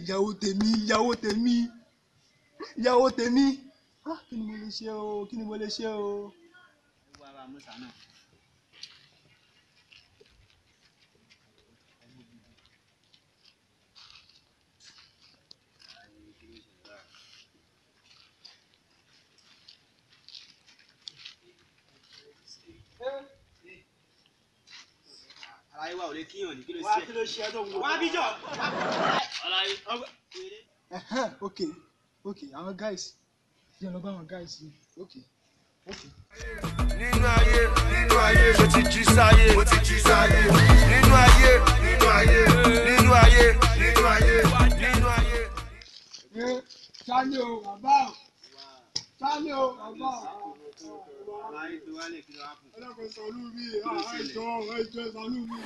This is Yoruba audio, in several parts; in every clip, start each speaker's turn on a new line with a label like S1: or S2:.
S1: ìyàwó tèmi ìyàwó tèmi ìyàwó tèmi Ah, kí ni mo lè ṣe o kí ni mo lè ṣe o.
S2: wá aláyé wa ò lè kíyàn ní kí ló
S1: wá
S2: ṣe.
S1: kí ló ṣe ẹ tó wo.
S2: wá bíjọ.
S1: ok ok àwọn guys yẹn lọ bá àwọn guys yìí ok ok.
S3: nínú ayé nínú ayé mo ti jí sáyé mo ti jí sáyé nínú ayé nínú ayé nínú ayé nínú ayé nínú ayé.
S1: Sani o bàbá o Sani o? Bàbá o.
S2: aláyé tó wálé kí ló wá fún.
S1: ẹlẹ́kọ̀ọ́ sọ̀lú mi ẹjọ́ ẹjọ́ sọ̀lú mi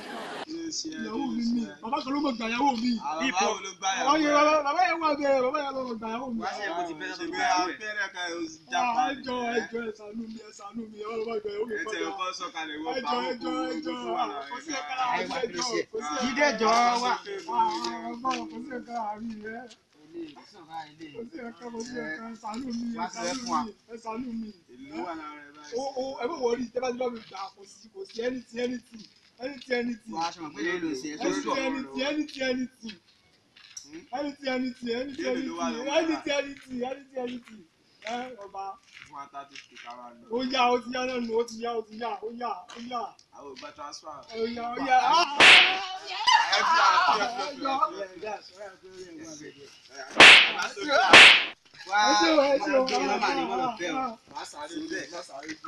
S1: ìyàwó mi ni. bàbá kan ló mọ̀ gbà ìyàwó mi.
S2: àwọn gbá
S1: bàbá yẹn wà bẹ́ẹ̀ bàbá yẹn ló mọ̀ gbà ìyàwó mi.
S2: wá sí ẹ̀kọ́ ti bẹ́ẹ̀ gbé
S3: pé
S2: àwọn ẹ̀.
S1: ẹjọ́ ẹjọ́ ṣàánú mi ṣàánú mi ẹ wà lọ́wọ́ ìgbà ìyàwó mi
S3: ẹ tẹ
S1: padà.
S3: ọkọ sọ̀kalẹ̀ wọ
S1: ẹjọ́
S3: báwo
S1: ẹjọ́ ẹjọ́ kò sí ẹ̀ka
S2: Ayé
S1: àárín
S2: wa Jídé jọ wá.
S1: kò sí ẹ̀ka àárín rẹ ẹ bẹ wọrí tẹ bá ti bá mi gbà kò sí kò sí anything anything anything anything.
S2: wá aṣọ mọ̀ pé lè lò sí ẹ tó
S1: anything
S2: sọ.
S1: Ẹ ọba
S3: fún ata tó ti ká wa lọ.
S1: ó yá ó ti yá náà nù ó ti yá ó ti yá ó yá ó yá
S3: àwọn ògbà transfer.
S1: ó yá ó yá ah
S3: ẹ fi àti ẹ fi ẹ fi
S1: ẹjọ́
S2: wá
S1: ẹ ṣe o ẹ ṣe o
S2: bí nọ́mbà ni wọ́n lọ fẹ́ o.
S3: má sáré bẹ́ẹ̀ má sáré jù.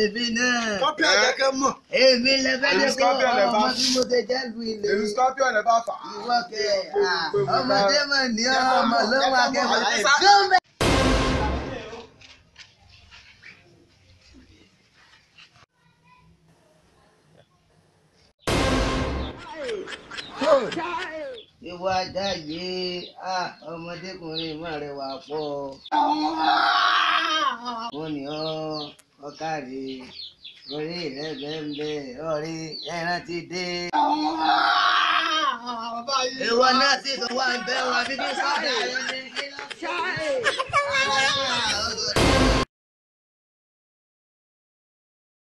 S1: náà
S4: náà. Èmi. Gọ́ọ̀mẹ̀. Yìí, ah, ọmọdékùnrin má rẹwà pọ̀. Wọ́n ní ọ́ ọ̀kàrí, orí rẹ̀ bẹ́ẹ̀ orí ẹran ti dé. Ìwọ náà sì tún wá ń bẹ́ wọn bíbí sọ́dà